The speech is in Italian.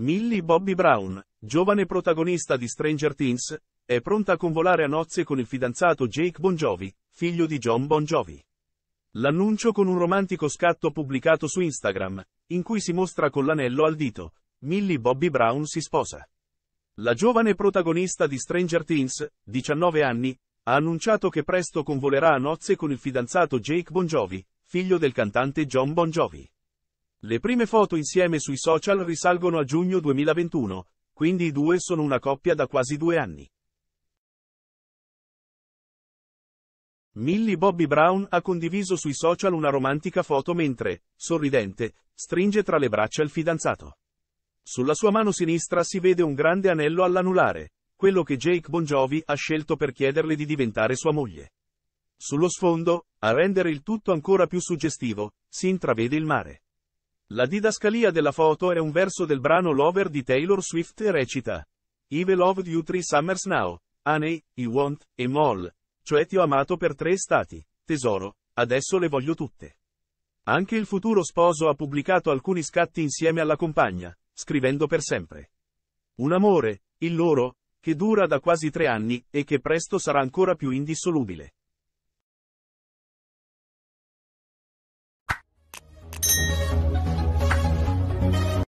Millie Bobby Brown, giovane protagonista di Stranger Things, è pronta a convolare a nozze con il fidanzato Jake Bon Jovi, figlio di John Bon Jovi. L'annuncio con un romantico scatto pubblicato su Instagram, in cui si mostra con l'anello al dito, Millie Bobby Brown si sposa. La giovane protagonista di Stranger Things, 19 anni, ha annunciato che presto convolerà a nozze con il fidanzato Jake Bon Jovi, figlio del cantante John Bon Jovi. Le prime foto insieme sui social risalgono a giugno 2021, quindi i due sono una coppia da quasi due anni. Millie Bobby Brown ha condiviso sui social una romantica foto mentre, sorridente, stringe tra le braccia il fidanzato. Sulla sua mano sinistra si vede un grande anello all'anulare, quello che Jake Bon Jovi ha scelto per chiederle di diventare sua moglie. Sullo sfondo, a rendere il tutto ancora più suggestivo, si intravede il mare. La didascalia della foto è un verso del brano Lover di Taylor Swift e recita I've loved you three summers now, honey, I want, e mol, cioè ti ho amato per tre estati, tesoro, adesso le voglio tutte. Anche il futuro sposo ha pubblicato alcuni scatti insieme alla compagna, scrivendo per sempre. Un amore, il loro, che dura da quasi tre anni e che presto sarà ancora più indissolubile.